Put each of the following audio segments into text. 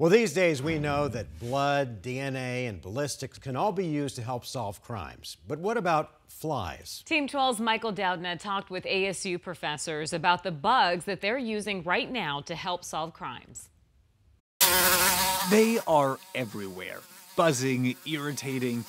Well, these days we know that blood, DNA, and ballistics can all be used to help solve crimes. But what about flies? Team 12's Michael Doudna talked with ASU professors about the bugs that they're using right now to help solve crimes. They are everywhere, buzzing, irritating.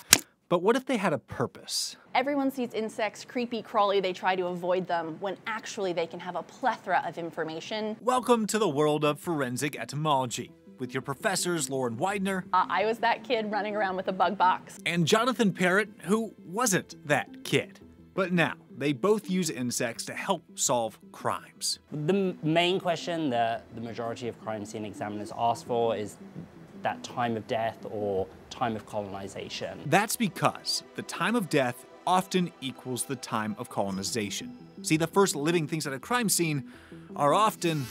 But what if they had a purpose? Everyone sees insects creepy, crawly, they try to avoid them, when actually they can have a plethora of information. Welcome to the world of forensic entomology with your professors Lauren Weidner. Uh, I was that kid running around with a bug box. And Jonathan Parrott, who wasn't that kid. But now, they both use insects to help solve crimes. The main question that the majority of crime scene examiners ask for is that time of death or time of colonization. That's because the time of death often equals the time of colonization. See, the first living things at a crime scene are often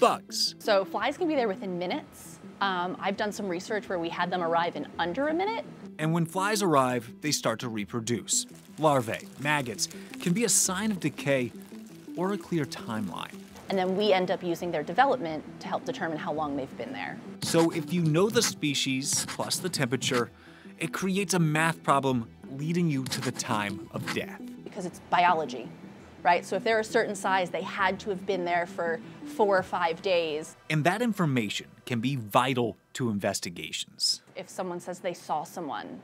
bugs. So flies can be there within minutes. Um, I've done some research where we had them arrive in under a minute. And when flies arrive, they start to reproduce. Larvae, maggots, can be a sign of decay or a clear timeline. And then we end up using their development to help determine how long they've been there. So if you know the species plus the temperature, it creates a math problem leading you to the time of death. Because it's biology right? So if they're a certain size, they had to have been there for four or five days. And that information can be vital to investigations. If someone says they saw someone,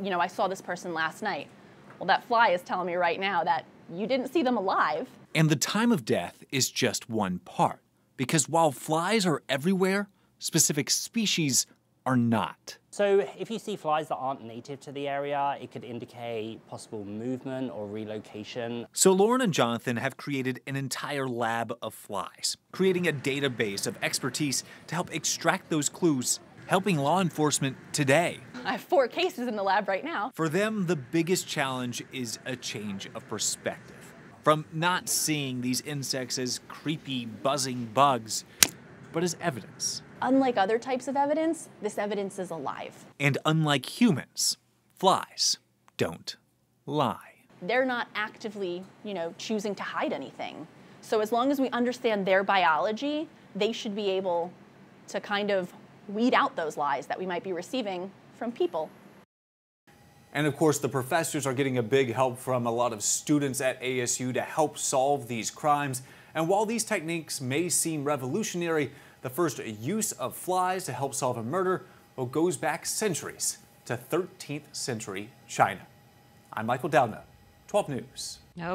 you know, I saw this person last night. Well, that fly is telling me right now that you didn't see them alive. And the time of death is just one part. Because while flies are everywhere, specific species are not. So if you see flies that aren't native to the area, it could indicate possible movement or relocation. So Lauren and Jonathan have created an entire lab of flies, creating a database of expertise to help extract those clues, helping law enforcement today. I have four cases in the lab right now. For them, the biggest challenge is a change of perspective. From not seeing these insects as creepy, buzzing bugs, but as evidence unlike other types of evidence, this evidence is alive. And unlike humans, flies don't lie. They're not actively, you know, choosing to hide anything. So as long as we understand their biology, they should be able to kind of weed out those lies that we might be receiving from people. And of course, the professors are getting a big help from a lot of students at ASU to help solve these crimes. And while these techniques may seem revolutionary, the first use of flies to help solve a murder well, goes back centuries to 13th century China. I'm Michael Doudna, 12 News. Okay.